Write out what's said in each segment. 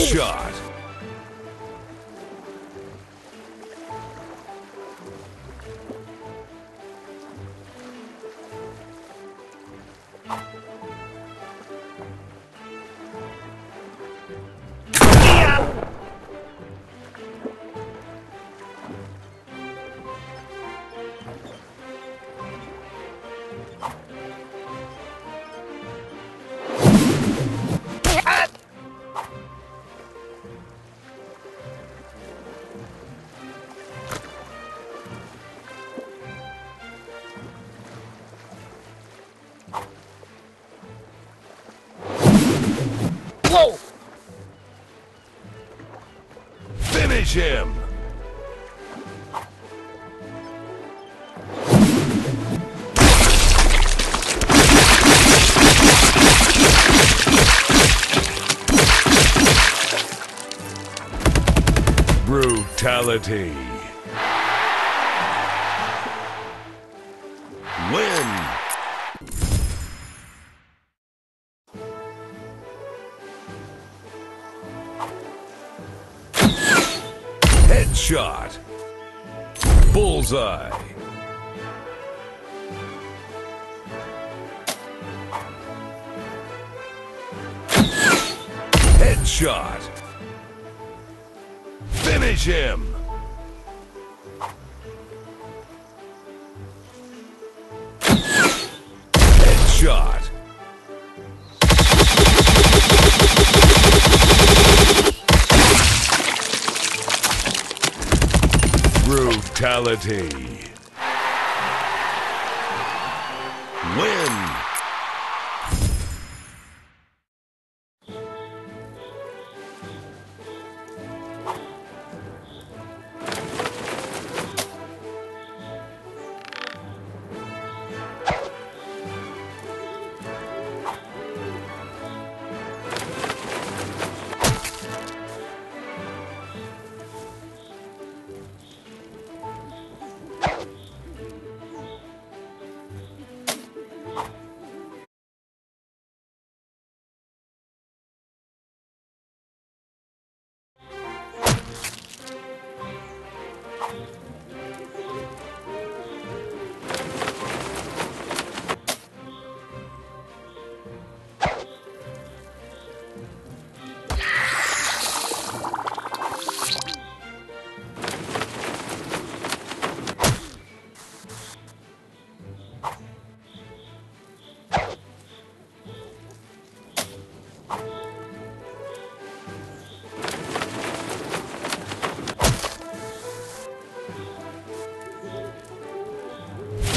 Headshot. Finish him. Brutality. Headshot. Bullseye. Headshot. Finish him. Brutality.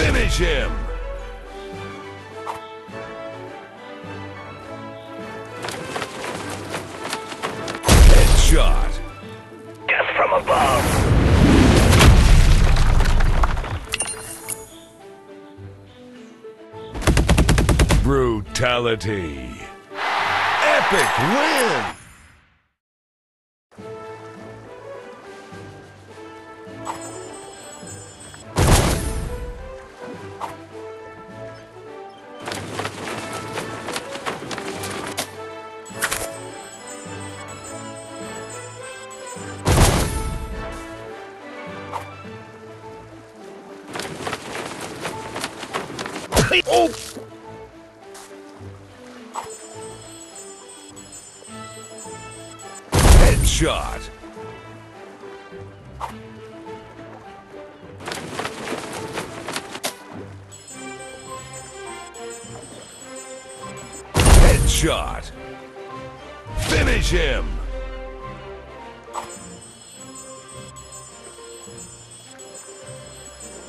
Finish him. Headshot. Death from above. Brutality. Epic win. Oh! Headshot. Headshot. Finish him.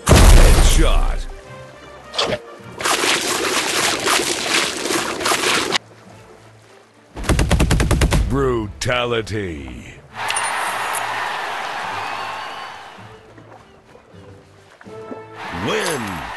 Headshot. Brutality. Win.